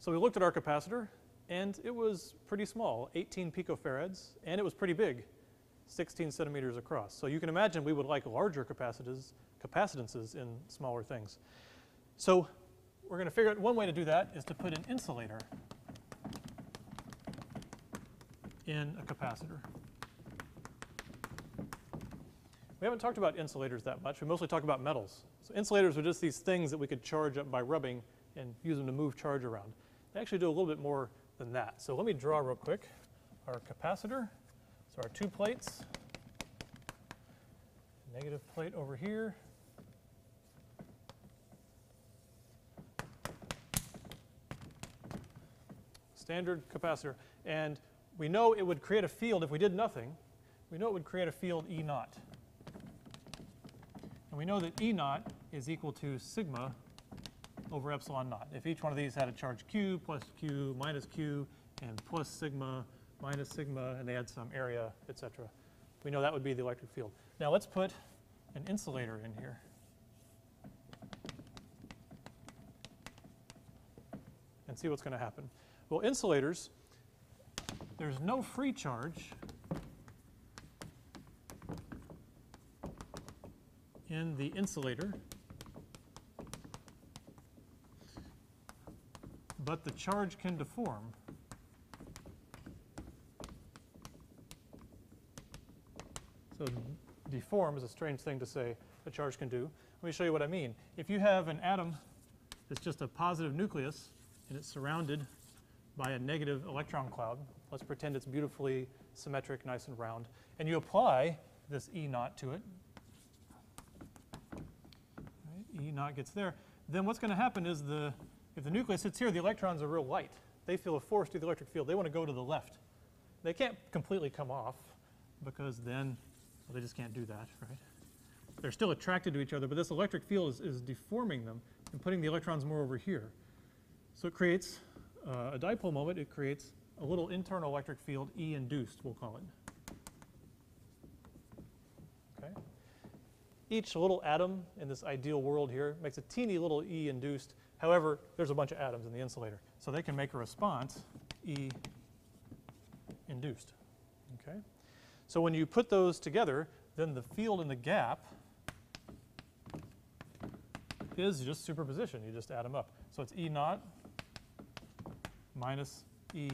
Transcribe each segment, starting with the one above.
So we looked at our capacitor and it was pretty small, 18 picofarads, and it was pretty big, 16 centimeters across. So you can imagine we would like larger capacitances, capacitances in smaller things. So we're going to figure out one way to do that is to put an insulator in a capacitor. We haven't talked about insulators that much. We mostly talk about metals. So insulators are just these things that we could charge up by rubbing and use them to move charge around. They actually do a little bit more than that. So let me draw real quick our capacitor. So our two plates, negative plate over here. Standard capacitor. And we know it would create a field if we did nothing. We know it would create a field E naught. And we know that E naught is equal to sigma over epsilon naught. If each one of these had a charge q plus q minus q and plus sigma minus sigma and they had some area, etc. We know that would be the electric field. Now let's put an insulator in here. And see what's going to happen. Well, insulators, there's no free charge in the insulator but the charge can deform. So deform is a strange thing to say a charge can do. Let me show you what I mean. If you have an atom that's just a positive nucleus and it's surrounded by a negative electron cloud, let's pretend it's beautifully symmetric, nice and round, and you apply this E naught to it, right, E naught gets there, then what's going to happen is the if the nucleus sits here, the electrons are real light. They feel a force through the electric field. They want to go to the left. They can't completely come off because then well, they just can't do that, right? They're still attracted to each other, but this electric field is, is deforming them and putting the electrons more over here. So it creates uh, a dipole moment. It creates a little internal electric field, E induced, we'll call it. Okay. Each little atom in this ideal world here makes a teeny little E induced However, there's a bunch of atoms in the insulator, so they can make a response, E induced. Okay? So when you put those together, then the field in the gap is just superposition. You just add them up. So it's E naught minus E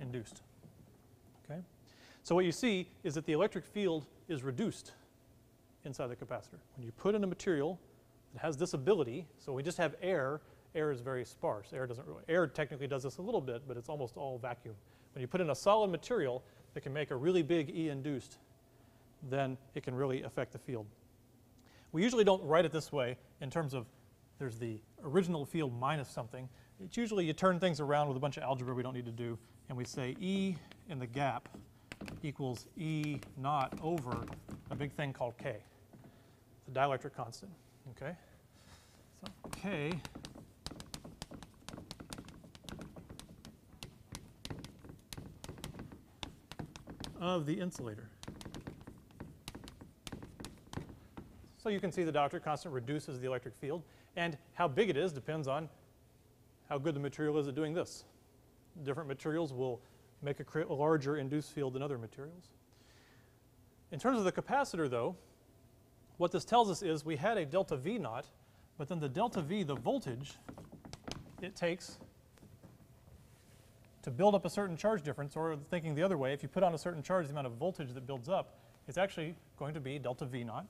induced. Okay? So what you see is that the electric field is reduced inside the capacitor. When you put in a material it has this ability, so we just have air. Air is very sparse. Air doesn't really, air technically does this a little bit, but it's almost all vacuum. When you put in a solid material that can make a really big E induced, then it can really affect the field. We usually don't write it this way in terms of there's the original field minus something. It's usually you turn things around with a bunch of algebra we don't need to do, and we say E in the gap equals E naught over a big thing called K, the dielectric constant. Okay? So K of the insulator. So you can see the dielectric constant reduces the electric field, and how big it is depends on how good the material is at doing this. Different materials will make a, a larger induced field than other materials. In terms of the capacitor, though, what this tells us is we had a delta V naught, but then the delta V, the voltage, it takes to build up a certain charge difference, or thinking the other way, if you put on a certain charge, the amount of voltage that builds up is actually going to be delta V naught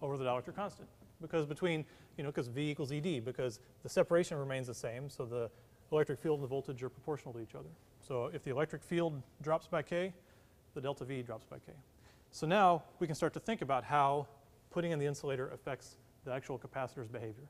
over the dielectric constant. Because between, you know, because V equals ED, because the separation remains the same, so the electric field and the voltage are proportional to each other. So if the electric field drops by K, the delta V drops by K. So now we can start to think about how putting in the insulator affects the actual capacitor's behavior.